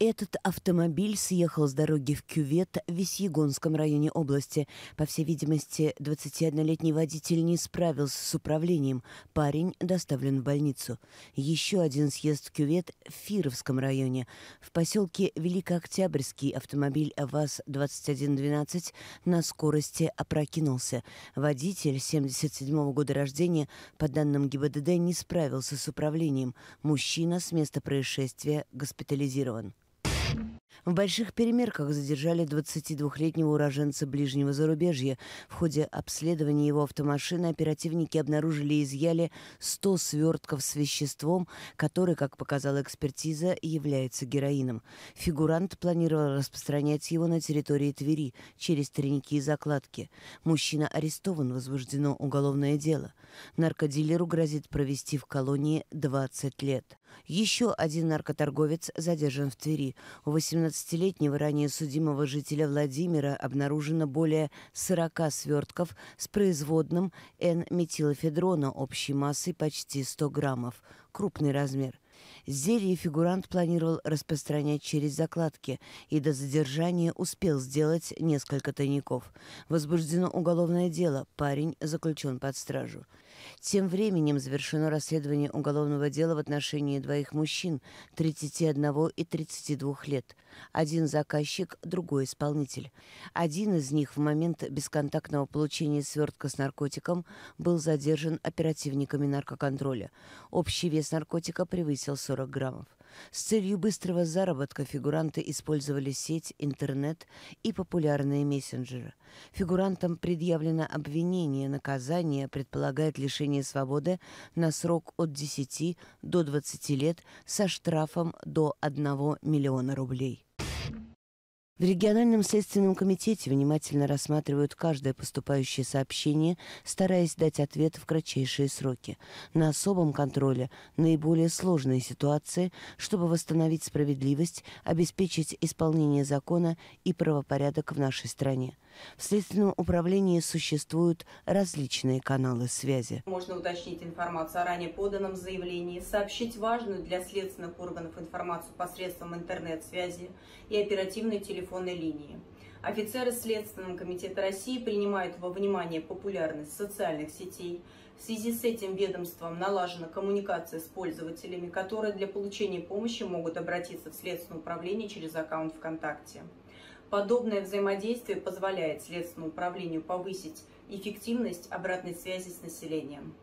Этот автомобиль съехал с дороги в кювет в Весьегонском районе области. По всей видимости, 21-летний водитель не справился с управлением. Парень доставлен в больницу. Еще один съезд в кювет в Фировском районе. В поселке Великооктябрьский автомобиль ВАЗ-2112 на скорости опрокинулся. Водитель 77 -го года рождения, по данным ГИБДД, не справился с управлением. Мужчина с места происшествия госпитализирован. В больших перемерках задержали 22-летнего уроженца ближнего зарубежья. В ходе обследования его автомашины оперативники обнаружили и изъяли 100 свертков с веществом, который, как показала экспертиза, является героином. Фигурант планировал распространять его на территории Твери через треники и закладки. Мужчина арестован, возбуждено уголовное дело. Наркодилеру грозит провести в колонии 20 лет. Еще один наркоторговец задержан в Твери. У 18 17-летнего ранее судимого жителя Владимира обнаружено более 40 свертков с производным N-метилофедрона общей массой почти 100 граммов. Крупный размер. Зелье фигурант планировал распространять через закладки и до задержания успел сделать несколько тайников. Возбуждено уголовное дело, парень заключен под стражу. Тем временем завершено расследование уголовного дела в отношении двоих мужчин 31 и 32 лет. Один заказчик, другой исполнитель. Один из них в момент бесконтактного получения свертка с наркотиком был задержан оперативниками наркоконтроля. Общий вес наркотика превысил 40 граммов. С целью быстрого заработка фигуранты использовали сеть, интернет и популярные мессенджеры. Фигурантам предъявлено обвинение, наказание предполагает лишение свободы на срок от 10 до 20 лет со штрафом до 1 миллиона рублей. В региональном следственном комитете внимательно рассматривают каждое поступающее сообщение, стараясь дать ответ в кратчайшие сроки. На особом контроле наиболее сложные ситуации, чтобы восстановить справедливость, обеспечить исполнение закона и правопорядок в нашей стране. В Следственном управлении существуют различные каналы связи. Можно уточнить информацию о ранее поданном заявлении, сообщить важную для следственных органов информацию посредством интернет-связи и оперативной телефонной линии. Офицеры Следственного комитета России принимают во внимание популярность социальных сетей. В связи с этим ведомством налажена коммуникация с пользователями, которые для получения помощи могут обратиться в Следственное управление через аккаунт ВКонтакте. Подобное взаимодействие позволяет Следственному управлению повысить эффективность обратной связи с населением.